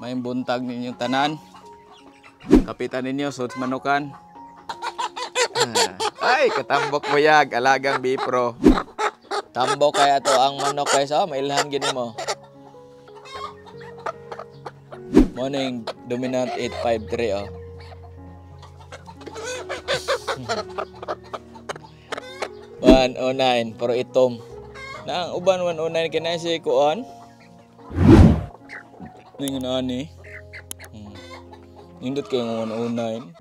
May buntag ninyong tanan. Kapitan ninyo, suits manukan. Ah, Ay, katambok mo yag, alagang bipro. Tambok kaya to ang manok guys, oh, mailhan gini mo. Morning, dominant 853 oh. One oh nine, pero itom. Na ang uban 109 kinay si kuan. Ning nani. Hmm. Nindot kay nga 109.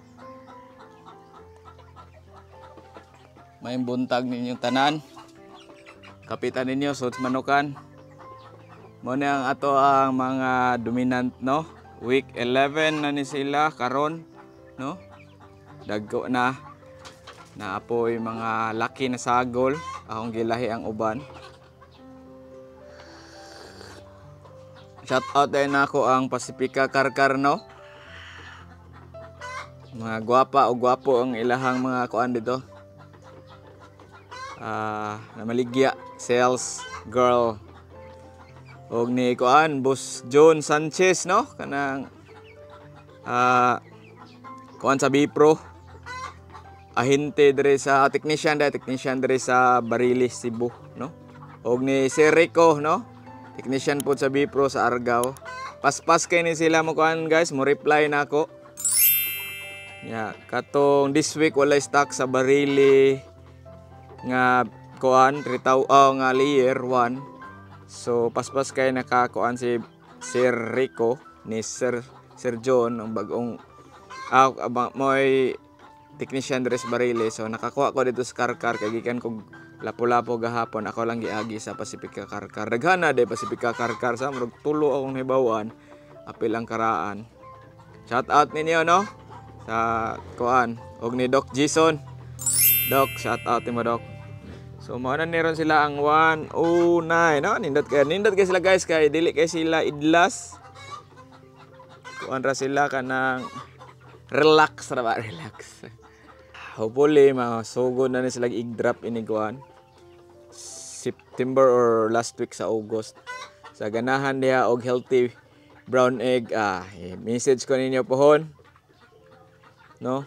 May buntag ninyong tanan. Kapitan ninyo, suits manukan. Muna ang ato ang mga dominant, no? Week 11 na ni sila karon, no? Dagko na. Naapoy mga laki na sagol. Akong gilahi ang uban. Shout out din ako ang Pasifika Karkar, no? Mga gwapa o gwapo ang ilahang mga kuan dito. Ah, namaligya sales girl. Og ni kuan boss John Sanchez no? Kanang ah kuan sa Bipro. Ahente dire sa technician dai technician dire sa Barilis Cebu no? Og ni Sir Rico no technician po sa Bipro sa Argao. Paspas kay ni sila mo kuan guys. Mo reply na ako. Ya katong this week wala stock sa Barili nga kuan ritaw oh, nga layer 1 so paspas kay nakakuan si Sir Rico ni Sir Sir John ang bagong ah moy technician dress Barili. So nakakuha ko dito sa Karkar kay gikan ko lapo-lapo gahapon ako lang giagi sa Pacifica Karkar daghana day Pacifica Karkar sa murag tulo akong hibawan apil ang karaan shout out ninyo no sa kuan og ni Doc Jason Doc, shout out mo Doc. So mao na niron sila ang 109, no? Nindot kay nindot kay sila guys kay dili kay sila idlas. Kuan ra sila kanang relax ra ba relax. Hopefully masugod na ni sila i-drop ini kuan. September or last week sa August. Sa ganahan niya og healthy brown egg ah eh, message ko ninyo pohon. No?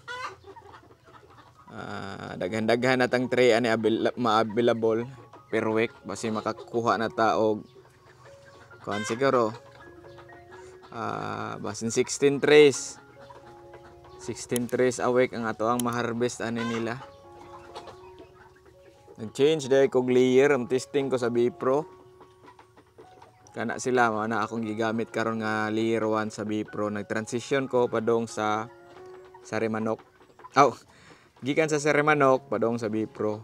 Ah, daghan-daghan natang tray ani abil, ma-available per week basi makakuha na ta og kuan siguro ah basin 16 trays 16 trays a week ang ato ang ma-harvest ani nila. Nag-change dahil kog layer ang testing ko sa Bipro. Kana sila mo na akong gigamit karon nga layer 1 sa Bipro. Nag-transition ko padong sa sa Remanok. Aw gikan sa Seremanok padong sa Bipro.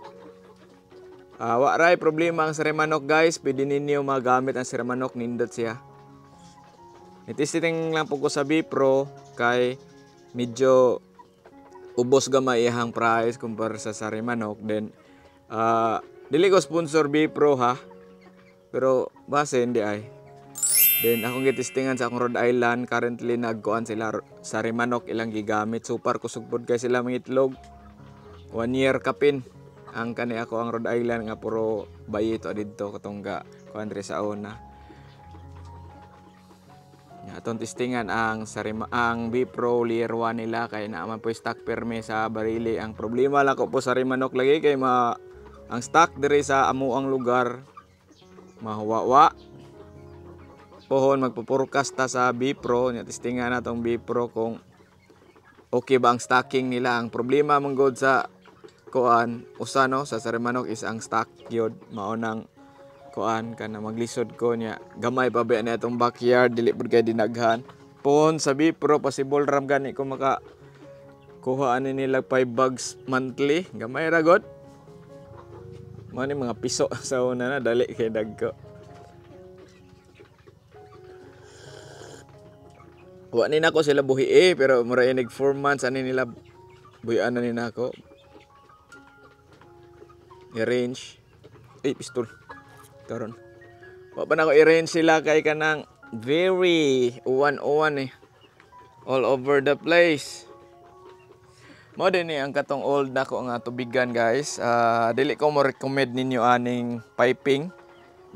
Ah, wa ray problema ang Seremanok guys, pwede ninyo magamit ang Seremanok nindot siya. Itisting lang po ko sa Bipro kay medyo ubos gamay iyang price kumpara sa Seremanok then ah dili ko sponsor Bipro ha. Pero base hindi ay. Then akong gitistingan sa akong Rhode Island currently nagkuan sila sa Remanok ilang gigamit super kusog pod kay sila mga itlog one year kapin ang kani ako ang Rhode Island nga puro bayi to didto katong ga country sa una atong testingan ang sarima, ang Bipro Lear 1 nila. Kay naaman po stock perme sa barili. Ang problema lang ko po sa Rimanok lagi kay ma ang stock diri sa amo ang lugar. Mahuwa Pohon magpupurkas ta sa Bipro, nya testingan natong Bipro kung okay ba ang stocking nila. Ang problema god sa kuan usano sa Sarimanok is ang stock yod maunang kuan kana maglisod ko niya gamay pa ba na backyard dili pud kay dinaghan. Pon sabi pero possible ram gani ko maka kuha ani nila 5 bags monthly. Gamay ra god. Mo ni mga piso sa una na dali kay dagko. Wa ni nako sila buhi eh, pero mura inig 4 months ani nila buhian na ni nako. I-range. Pistol karon. Wa pa nako i-range sila kay kanang very uwan uwan eh. All over the place. Mo din ni ang katong old nako nga tubigan guys. Ah, dili ko mo recommend ninyo aning piping.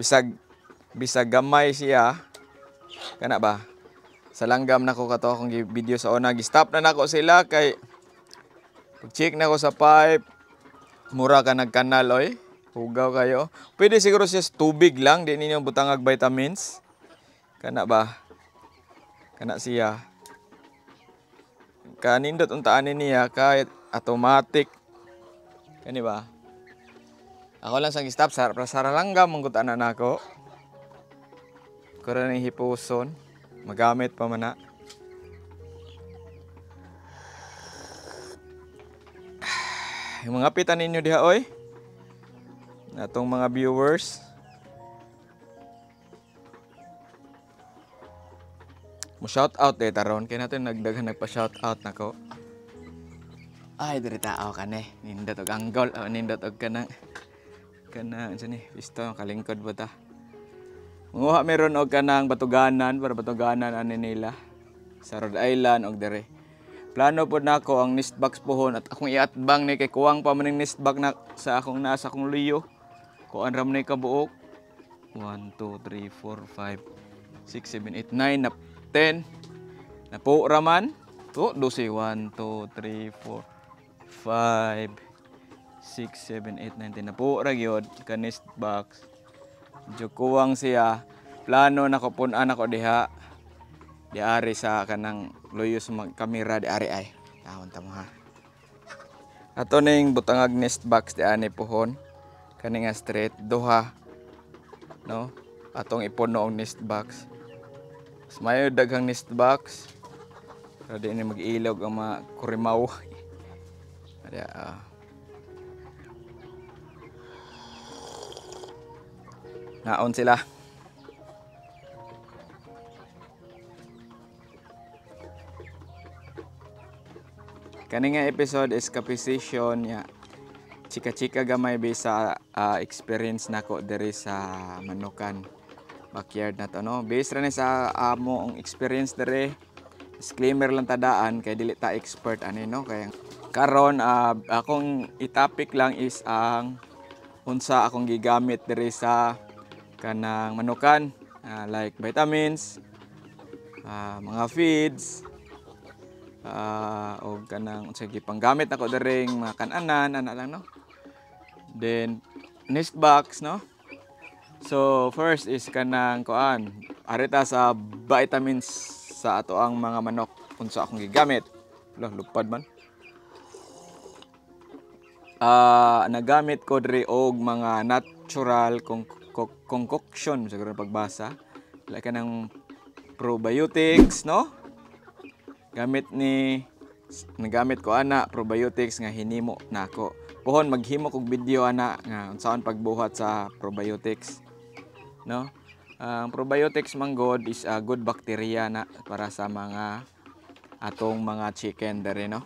Bisag bisag gamay siya. Kana ba? Sa langgam na ko kato akong video sa una. Gi-stop na nako sila kay pag-check na ko sa pipe. Mura ka nagkanal oy hugaw kayo. Pwede siguro siya tubig lang di ninyo butangag vitamins? Kana ba? Kana siya? Kanindot untaan niya kahit automatic. Kani ba? Ako lang sang stop sa sa langgam manggut ana nako Kura ni hipuson. Magamit pa man na. Yung mga pitan ninyo diha oy natong mga viewers. Mo shout out eh taron. Kay natin nagdaghan nagpa shout out nako. Ay diri tao ka ne nindot og anggol. Oh, nindot og kanang kanang sa ni? Pisto kalingkod ba ta? Manguha meron og kanang batuganan para batuganan ani nila. Sa Rhode Island og dere. Plano pod nako ang nest box pohon at akong iatbang ni kay kuwang pa man ning nest bag na sa akong nasa akong liyo. Kuan ram ni kabuok. 1 2 3 4 5 6 7 8 9 na 10 na po raman. To 12 1 2 3 4 5 6 7 8 9 10 na po ra gyud ka nest box. Jukuwang siya. Plano na ko punan ako diha. Diari sa kanang luyos mag kamera diari ay. Tawon ta mo ha. Ato ning butangag nest box di ani pohon. Kani nga straight duha. No? Atong ipuno ang nest box. Mas mayo daghang nest box. Pero di ni mag-ilog ang mga kurimaw. Ada ah. Naon sila. Kani nga episode is kapisisyon niya. Chika-chika gamay bisa ah, experience nako diri sa Manukan backyard na to no. Based ra ni sa amo ang experience diri. Disclaimer lang tadaan kay dili ta expert ani no kay karon ah, akong itapik lang is ang unsa akong gigamit diri sa kanang manukan ah, like vitamins ah, mga feeds ah, o kanang sige panggamit nako diring mga kananan ana lang no then nest box no? So first is kanang kuan arita sa vitamins sa ato ang mga manok unsa akong gigamit. Lah, lupad man. Ah nagamit ko diri og mga natural kong kok- concoction siguro pagbasa. Like kanang probiotics no? Gamit ni nagamit ko ana probiotics nga hinimo nako pohon maghimo kog video ana nga unsaon pagbuhat sa probiotics no? Ang probiotics man god is a good bacteria na para sa mga atong mga chicken dere no?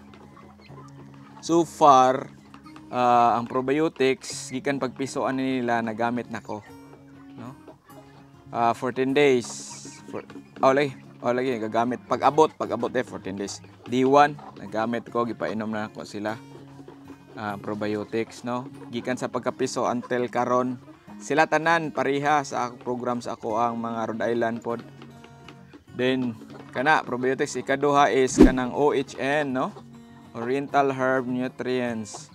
So far ah, ang probiotics gikan pagpisoan nila nagamit nako no? Ah, 14 days for oh lagi oh lagi gagamit pag abot pag abot eh 14 days. D1 nagamit ko gipainom na ko sila ah, probiotics no? Gikan sa pagkapiso until karon. Sila tanan pareha sa program sa ako ang mga Rhode Island pod. Then kana probiotics ikaduha is kanang OHN no? Oriental Herb Nutrients.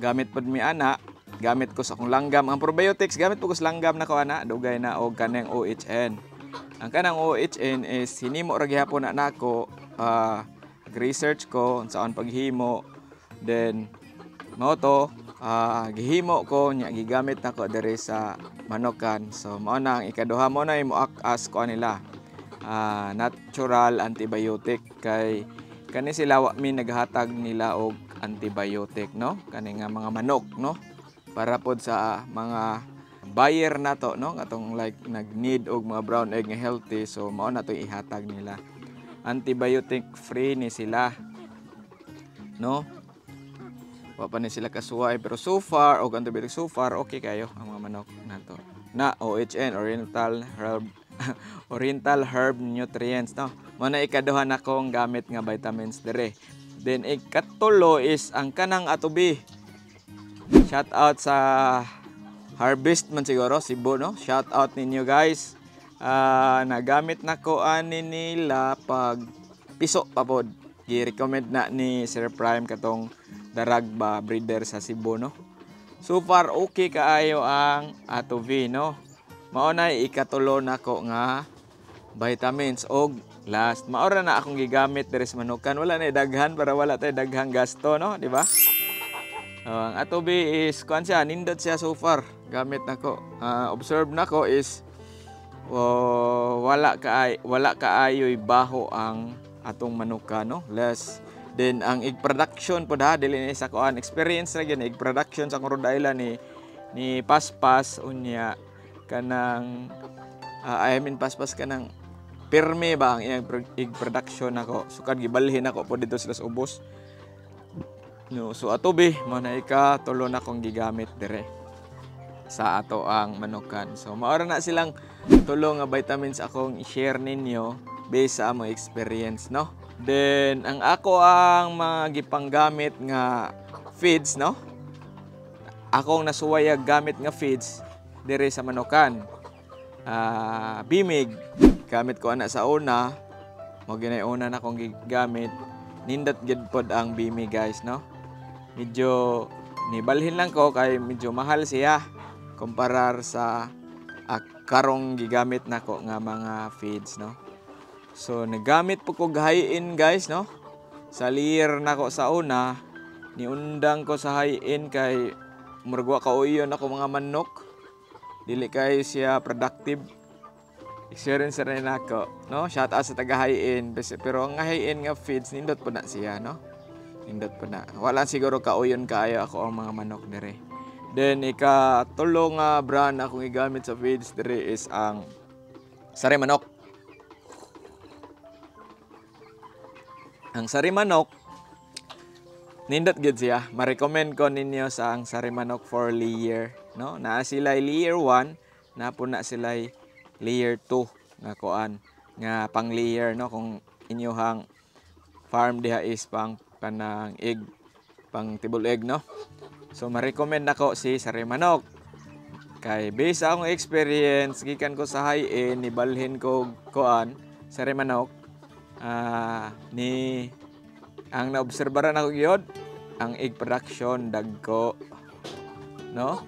Gamit pod mi ana gamit ko sa akong langgam. Ang probiotics gamit po ko sa langgam na ko ana dugay na og kanang OHN ang kanang OHN is hinimo ra gihapon na nako ah research ko saan paghimo. Then mao to ah, gihimo ko nya gigamit nako diri sa manokan. So mao na ang ikaduha mo na imo as ko nila ah, natural antibiotic kay kani sila wa mi naghatag nila og antibiotic no? Kani nga mga manok no? Para pod sa mga buyer na to no? Katong like nag-need og mga brown egg nga healthy so mao na to ihatag nila. Antibiotic free ni sila no wa pa ni sila kasuway pero so far og antibiotic so far okay kayo ang mga manok nato na OHN Oriental Herb Oriental Herb Nutrients no? Mo na ikaduha na kong gamit nga vitamins dire. Then ikatulo is ang kanang atubi. Shout out sa Harvest man siguro Cebu no? Shout out ninyo guys. Ah, nagamit na ko ani nila pag piso pa pod. Gi-recommend na ni Sir Prime katong daragba breeder sa Cebu no. So far okay kaayo ang ato V no. Mao na ikatulo na ko nga vitamins. Og last maora na akong gigamit diri sa manukan. Wala na daghan para wala tay daghang gasto no? Di ba? Oh, ang ato B is kuan siya nindot siya so far. Gamit nako. Ah, observe nako is oh, wala ka wala kaayoy baho ang atong manuka no? Less then ang egg production pod ha dili ni sa kuan. Experience ra gyud egg production sa Rhode Island ni ni paspas unya kanang ah, I mean paspas kanang pirme ba ang iyang egg production nako. Sukad gibalhin ako po dito sila sa ubos. No so ato be mo na ika tulo na kong gigamit dire sa ato ang manukan. So maora na silang tulo nga vitamins akong i-share ninyo based sa among experience no then ang ako ang mga gipanggamit nga feeds no? Akong nasuwayag gamit nga feeds dire sa manukan ah bimig gamit ko ana sa una. Mo ginay una na akong gigamit. Nindot gid pod ang bimig guys no? Medyo nibalhin lang ko kay medyo mahal siya kumparar sa ah, karong gigamit nako nga mga feeds no so nagamit po ko gahayin guys no sa lear nako sa una niundang ko sa hayin kay muragwa ka uyon ako mga manok dili kay siya productive experience rin ako no shout out sa taga hayin pero ang hayin nga feeds nindot po na siya no Nindot pa na. Wala siguro kauyon kaayo ako ang mga manok dire. Then ika tulo nga brand akong igamit sa feeds dire is ang sari manok. Ang sari manok nindot gid siya. Ma-recommend ko ninyo sa ang sari manok for layer, no? Naa sila layer 1, na po na sila layer 2 nga kuan nga pang layer no kung inyohang farm diha is pang kanang egg pang tibol egg no so ma-recommend nako si sari manok kay based sa akong experience gikan ko sa high end nibalhin ko kuan sari manok ah ni ang naobserbaran ako gyud ang egg production dagko. No?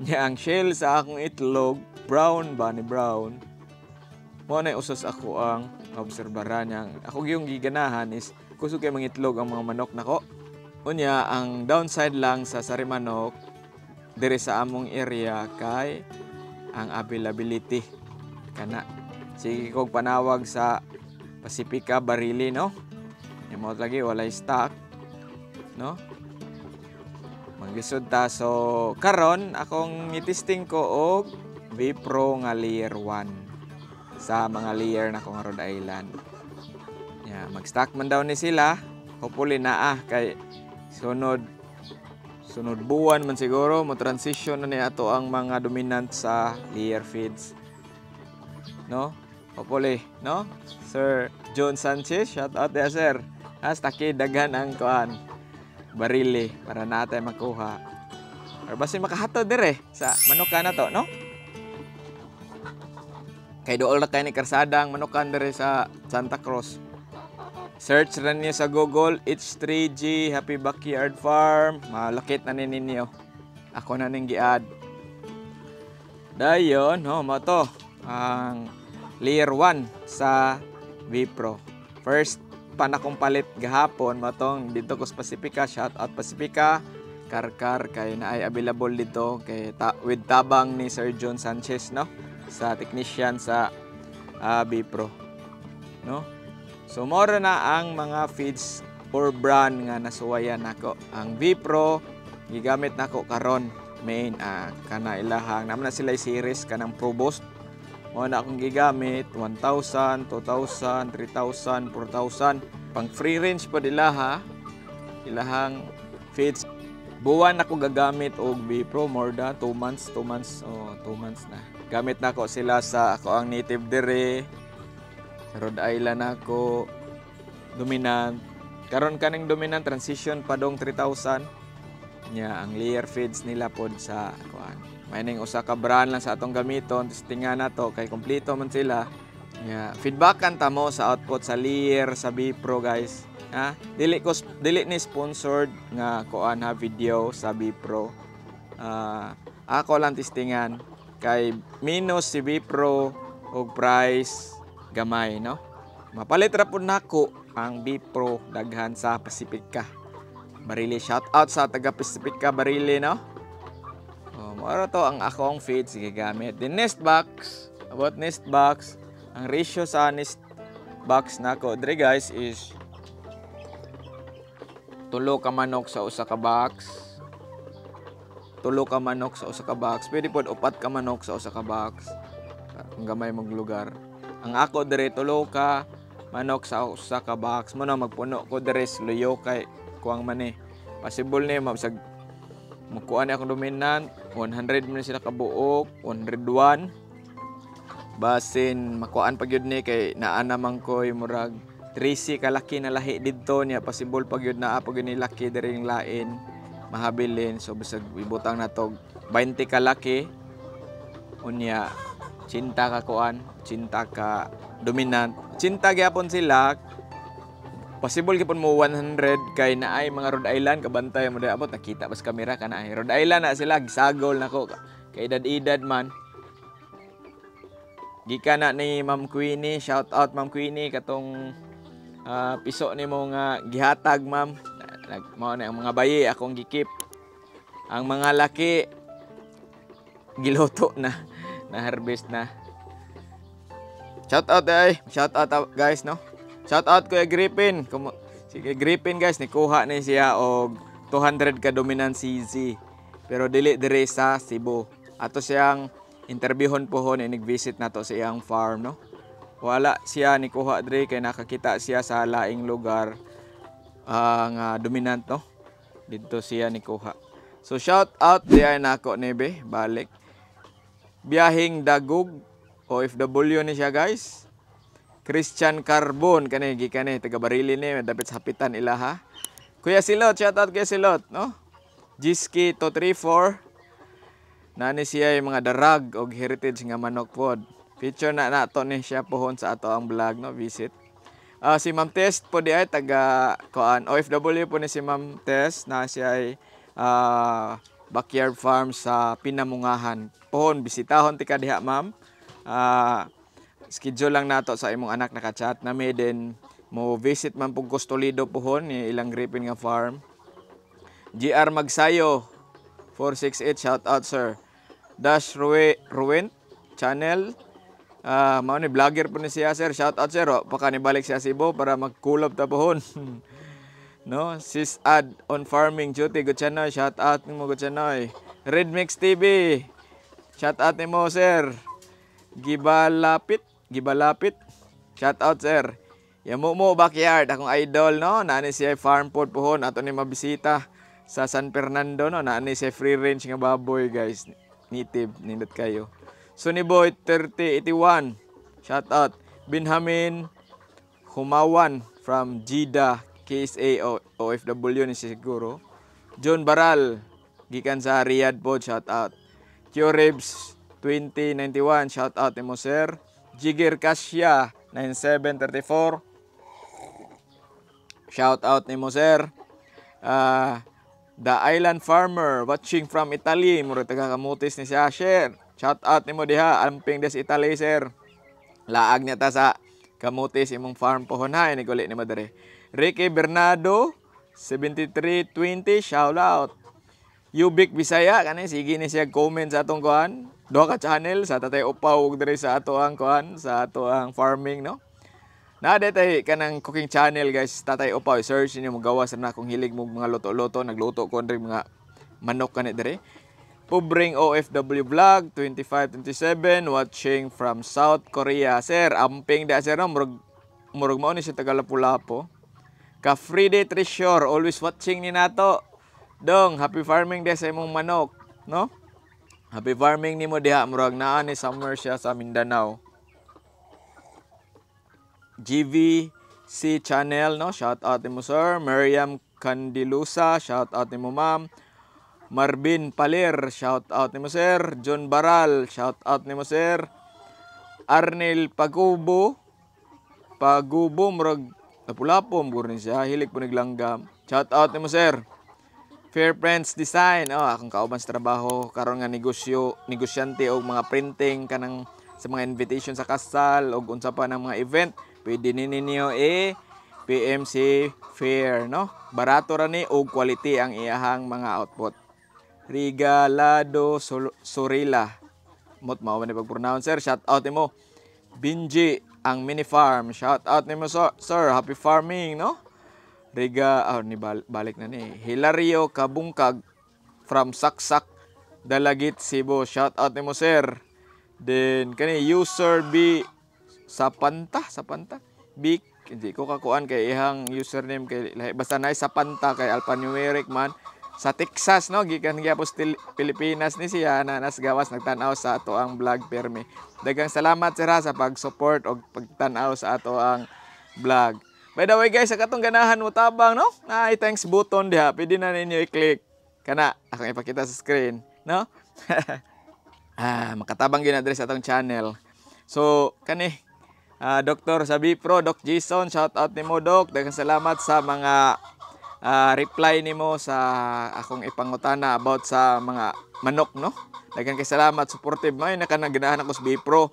Nya ang shell sa akong itlog brown ba ni brown? Mo na usos ako ang obserbaran niya. Ako yung giganahan is kusog kay mangitlog ang mga manok nako. Unya ang downside lang sa sari manok dire sa among area kay ang availability kana. Sige kog panawag sa Pacifica Barili no. Yung mga lagi walay stock no. Maglisod ta so karon akong itesting ko og Vipro nga layer 1 sa mga layer na kong Rhode Island. Yeah, mag-stock man daw ni sila. Hopefully na ah kay sunod sunod buwan man siguro mo transition na ni ato ang mga dominant sa layer feeds. No? Hopefully, no? Sir John Sanchez, shout out there sir. Hasta daghan ang kuan barili para natin makuha. Or basin makahatod dire sa manuka na to, no? Kay dool na kay ni karsada manukan dire sa Santa Cruz. Search rin niyo sa Google, It's 3G Happy Backyard Farm. Malakit na ni ninyo. Ako na ning giad. Dayon, no, mo to. Ang layer 1 sa Vipro. First pan akong palit gahapon mo tong dito ko Pacifica, shout out Pacifica. Karkar kay na ay available dito kay ta- with tabang ni Sir John Sanchez no sa technician sa Vipro. No? So mora na ang mga feeds or brand nga nasuwayan nako. Ang Vipro gigamit nako karon main ah, kana ilahang naman na sila series kanang Probost. Mo na akong gigamit. 1,000, 2,000, 3,000, 4,000 pang free range pa ilaha ilahang feeds. Buwan ako gagamit og Vipro more than 2 months 2 months oh 2 months na. Gamit nako sila sa ako ang native dire sa Rhode Island ako. Dominant. Karon kaning dominant transition pa dong 3000 nya ang layer feeds nila pod sa kuan may ning usa ka brand lang sa atong gamiton testingan nato kay kompleto man sila. Yeah. feedbackan ta mo sa output sa Lear sa Bipro guys. Ha? Dili ko dili ni sponsored nga kuan ha video sa Bipro. Ah, ako lang testingan. Kay minus si Bipro og price gamay no? Mapalit ra pud nako ang Bipro daghan sa Pacifica. Barili shout out sa taga Pacifica Barili no moro to ang akong feed sige gamit. The nest box, about nest box, ang ratio sa nest box nako dre guys is tulo ka manok sa usa ka box. Tulo ka manok sa usa ka box. Pwede pod upat ka manok sa usa ka box. Ang gamay mong lugar. Ang ako dire tulo ka manok sa usa ka box. Mo na magpuno ko dire luyo kay kuang man eh. Possible ni mabsag Mukuha ni akong dominant, 100 man sila kabuok, 101. Basin makuhaan pag yun ni kay naa naman ko murag 3 kalaki na lahi didto niya. Possible pag yun naa pag ni laki diri yung lain. Mahabilin so bisag ibutang na to 20 kalaki unya cinta ka kuan cinta ka dominant. Cinta gyapon sila possible gipon mo 100 kay naay mga Rhode Island kabantay mo abot nakita bas kamera kana ay Rhode Island na sila gisagol nako kay edad-edad man Gika na ni Ma'am Queenie, shout out Ma'am Queenie katong ah, piso ni mo nga gihatag ma'am. Nag mao na ang mga bayi akong gikip. Ang mga laki giloto na na harvest na. Shout out ay, shout out ah, guys no. Shout out Kuya Griffin. Kumu Sige Griffin guys, nikuha ni siya og 200 ka dominant CZ. Pero dili dire sa Cebu. Ato siyang interviewon pohon and nag-visit nato sa iyang farm no. Wala siya ni kuha dire kay nakakita siya sa laing lugar ang dominant no. Dito siya ni kuha. So shout out diay nako nebe balik. Biyahing Dagug OFW ni siya guys. Christian Carbon kani gikan ni taga Barili ni dapat hapitan ila ha. Kuya Silot, shout out Kuya Silot, no? Jiski 234 Nani siya yung mga darag og heritage nga manok pod. Feature na nato ni siya pohon sa ato ang vlog no visit. Ah si Ma'am Test po di ay taga kuan OFW po ni si Ma'am Test na siya ay ah, backyard farm sa Pinamungahan. Pohon bisitahon ti ka diha ma'am. Ah schedule lang nato sa imong anak naka-chat na may then mo visit man pug Costolido pohon ni ilang gripin nga farm. GR Magsayo 468 shout out sir. Dash Ruwe Ruwen channel Ah, mao ni vlogger po ni siya sir. Shout out sir. O, Baka nibalik siya Cebu para magkulab ta pohon. no, sis ad on farming duty Gutchanoy. Shout out nimo Gutchanoy. Red Mix TV. Shout out nimo sir. Gibalapit, Gibalapit. Shout out sir. Yamo mo backyard akong idol no. Nani siya farm pod pohon ato ni mabisita sa San Fernando no. Nani siya free range nga baboy guys. Native nindot kayo. Sunny Boy 3081. Shout out. Benjamin Humawan from Jeddah, KSA OFW ni siguro. John Baral gikan sa Riyadh po shout out. Q-Ribs 2091 shout out mo sir. Jigger Kasya 9734 shout out nimo sir. Ah The Island Farmer watching from Italy muro taga kamutis ni siya share. Shout out nimo diha amping des Italy sir. Laag niya ta sa kamutis imong farm pohon ha ni guli nimo dere. Ricky Bernardo 7320 shout out. Yubik Bisaya kani sige ni siya comment sa atong kuan. Duha ka channel sa Tatay Upaw ug diri sa ato ang kuan sa ato ang farming no. Na tay kanang cooking channel guys, Tatay Upaw search niyo magawa sa na kung hilig mo mga luto-luto, nagluto ko rin mga manok kani diri. Pubring OFW Vlog 2527 watching from South Korea. Sir, amping da sir no murag murag mao ni siya taga Lapu-Lapu. Ka Friday Treasure always watching ni nato. Dong, happy farming day sa imong manok, no? Happy farming nimo diha murag naa ni summer siya sa Mindanao. GVC channel no shout out nimo sir Miriam Candilusa shout out nimo ma'am Marvin Palir, shout out ni mo sir. John Baral, shout out ni mo sir. Arnel Pagubo, Pagubo, murag napulapom, gurin siya. Hilig po naglanggam. Shout out ni mo sir. Fair Friends Design, oh, akong kauban sa trabaho, karon nga negosyo, negosyante og mga printing kanang sa mga invitation sa kasal og unsa pa ng mga event, pwede ni ninyo eh PMC Fair, no? Barato ra ni og quality ang iyahang mga output. Rigalado Sol- Sorila. Mot mao man pag-pronounce. Shout out nimo. Binji ang mini farm. Shout out nimo sir. Happy farming, no? Riga, ah, ni bal- balik na ni. Hilario Kabungkag from Saksak, Dalagit, Cebu. Shout out nimo sir. Then kani user B Sapanta, Sapanta. Big hindi ko kakuan kay ihang username kay basta na Sapanta kay alphanumeric man sa Texas no gikan Til- Pilipinas ni siya na nas gawas nagtan-aw sa ato ang vlog permi. Daghang salamat sir sa pag-support og pagtan-aw sa ato ang vlog. By the way guys, sa katong ganahan mo tabang no? Na thanks button diha, pwede na ninyo i-click. Kana akong ipakita sa screen, no? ah, makatabang gyud address atong channel. So, kani ah, Dr. Sabi Pro, Doc Jason, shout out nimo Doc. Daghang salamat sa mga ah, reply nimo sa akong ipangutana about sa mga manok, no? Daghang kay salamat, supportive mo. Ay, nakanaganahan ako sa Bipro.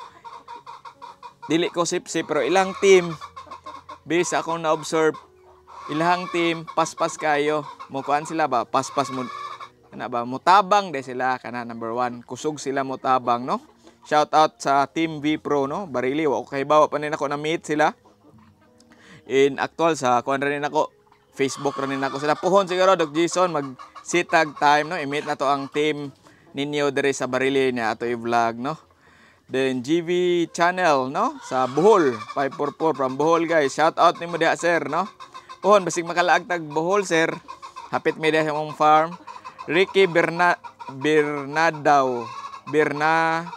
Dili ko sip-sip, pero ilang team, based akong na-observe, ilahang team, paspas kayo. Mukuan sila ba? Paspas mo. Kana ba? Mutabang de sila. Kana number one. Kusog sila mutabang, no? Shout out sa Team V Pro, no? Barili, wa kay bawa pa ako na meet sila. In actual sa kuan rin ako Facebook rin ako sila. Puhon siguro Doc Jason mag sitag time no. I-meet na to ang team ninyo diri sa Barili na ato i-vlog no. Then GV channel no sa Bohol 544 from Bohol guys. Shout out nimo diha sir no. Puhon basig makalaag tag Bohol sir. Hapit mi diha mong farm. Ricky Berna Bernadaw Berna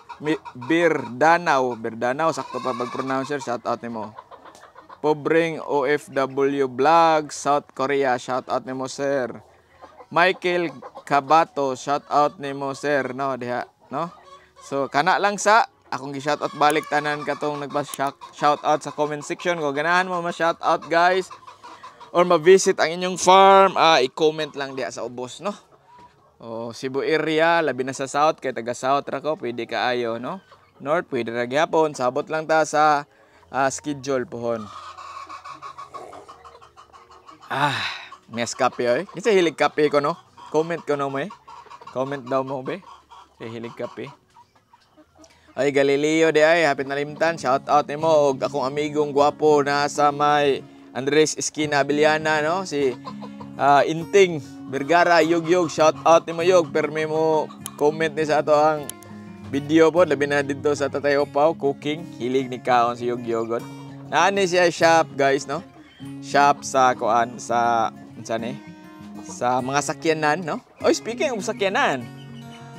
Birdanao Birdanao sakto pa pag-pronounce sir. Shout out nimo. Pobreng OFW Vlog, South Korea. Shout out nimo sir. Michael Kabato, shout out nimo sir, no, diha, no? So kana lang sa akong gi-shout out balik tanan katong nagpa shout out sa comment section ko. Ganahan mo ma-shout out guys or ma-visit ang inyong farm, ah, i-comment lang diha sa ubos, no? O Cebu area, labi na sa south kay taga south ra ko, pwede ka ayo, no? North pwede ra gyapon, sabot lang ta sa ah, schedule pohon. Ah, mes kape oy. Kinsa hilig kape ko no? Comment ko no mo eh. Comment daw mo be. Hilig kape. Ay Galileo de ay hapit nalimtan. Shout out nimo og akong amigong gwapo na sa may Andres Esquina Abiliana no? Si ah, Inting Vergara Yog Yog shout out nimo Yog permi mo comment ni sa ato ang video po. Labi na dito sa Tatay Opaw cooking. Hilig ni Kaon si Yog Yogot. Naani siya shop guys no? Shop sa kuan sa unsa ni? Sa mga sakyanan no? Oh speaking of sakyanan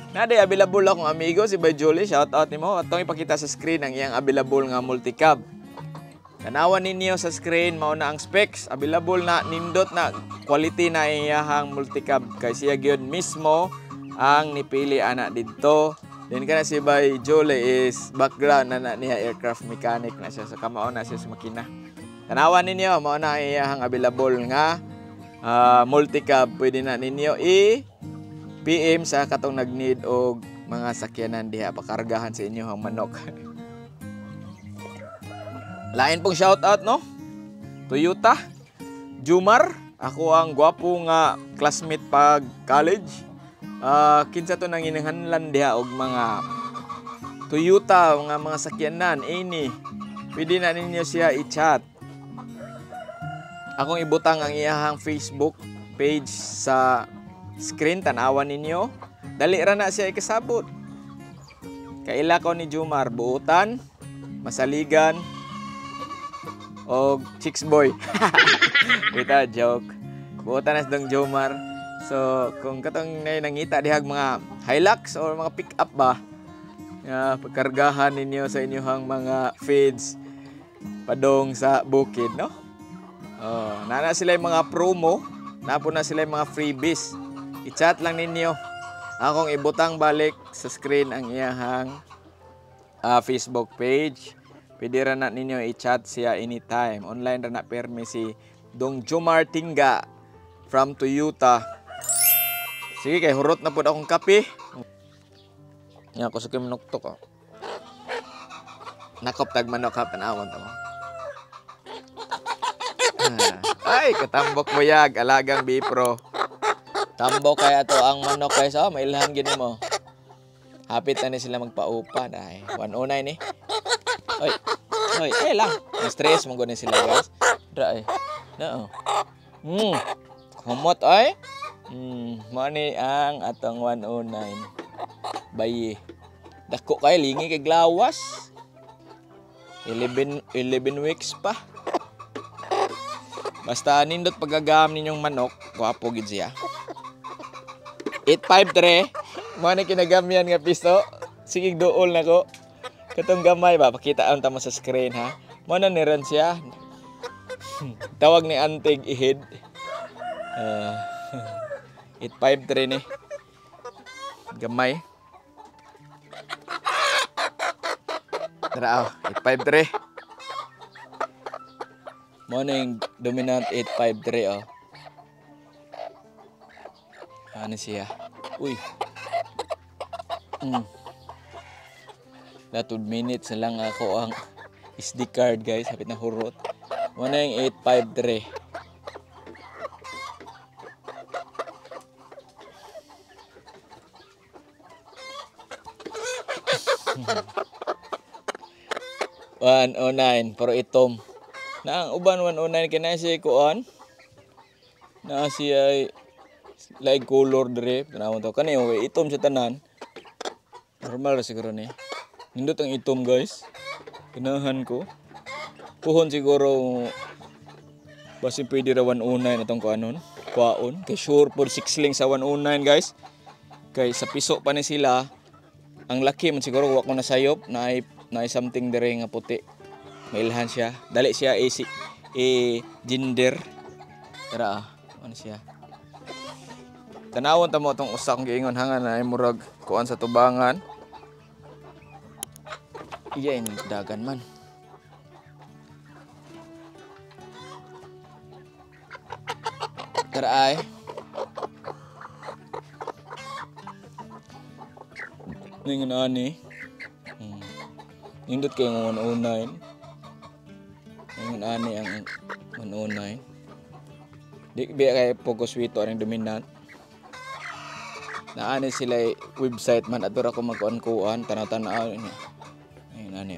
Naday available akong amigo si Bay Julie. Shout out nimo atong ipakita sa screen ang iyang available nga multicab. Tanawan ninyo sa screen mao na ang specs. Available na nindot na quality na iyahang multicab. Kay siya gyud mismo ang nipili ana didto. Then kana si Bay Julie is background na, na niya aircraft mechanic na siya. Sa kamao na siya sa makina. Tanawan ninyo, mao na ang iyahang available nga ah, multicab. Pwede na ninyo i PM sa katong nag-need og mga sakyanan diha pakargahan sa inyo ang manok. Lain pong shoutout no? Toyota, Jumar, ako ang gwapo nga classmate pag college. Ah, kinsa to nang inanghanlan diha og mga Toyota nga mga sakyanan ini. Pwede na ninyo siya i-chat akong ibutang ang iyahang Facebook page sa screen tanawan ninyo. Dali ra na siya ikasabot. Kaila ko ni Jumar buutan masaligan og chicks boy. Kita joke. Buutan na dong Jumar. So kung katong na nangita dihag mga Hilux or mga pick up ba nga pagkargahan ninyo sa inyong mga feeds padong sa bukid no? Oh, nana sila yung mga promo, napo na sila yung mga freebies. I-chat lang ninyo. Akong ibutang balik sa screen ang iyahang ah, Facebook page. Pwede ra na ninyo i-chat siya anytime. Online ra na permi si Dong Jomar Tinga from Toyota. Sige kay hurot na pud akong kape. Nya ko sa kimnuktok oh. Nakop tag manok ha tanawon to mo. Ah, Ay, katambok mo yag, alagang bipro. Tambok kaya to ang manok guys, oh, mailhan gini mo. Hapit na ni sila magpaupa dahil 109 eh. Oy. Oy, eh lang. Na-stress mo gani sila guys. Dra eh. Na oh. Hmm. Kumot ay. Hmm, mo ni ang atong 109. Bayi. Dako kay lingi kay glawas. 11 11 weeks pa. Basta nindot pagagam ninyong manok, gwapo gid siya. 853. Mo na kinagamyan nga piso. Sige dool na ko. Katong gamay ba pakita ang tama sa screen ha. Mo na niran siya. Tawag ni Antig ihid. Uh, 853 ni. Gamay. Tara, oh, 853. Mo na yung dominant 853 oh. Ano siya? Uy. Mm. Latod minutes na lang ako ang SD card guys. Hapit na hurot. Mo na yung 853. One oh nine, pero itom. Na ang uban 109 kina siya kuan. Na siya like color dire tanawon to kani way itom sa tanan. Normal ra siguro ni. Nindot ang itom guys. Ganahan ko. Puhon siguro basi pwede ra 109 atong kuanon. Kuaon kay sure for 6 ling sa 109 guys. Kay sa piso pa ni sila. Ang laki man siguro wa ko nasayop na na something dire nga puti. Mailhan siya. Dali siya i si i gender. Tara, ah. ano siya? Tanawon ta mo tong usa kong giingon hanga na murag kuan sa tubangan. Iya ini dagan man. Tara ay. Ningon ani. Hmm. Nindot kayo ng 109. Ningon ani ang 109. Di biya kay focus wito ang dominant. Naani sila website man. Adura ko magkuan-kuan tanaw-tanaw niya. Ayun ani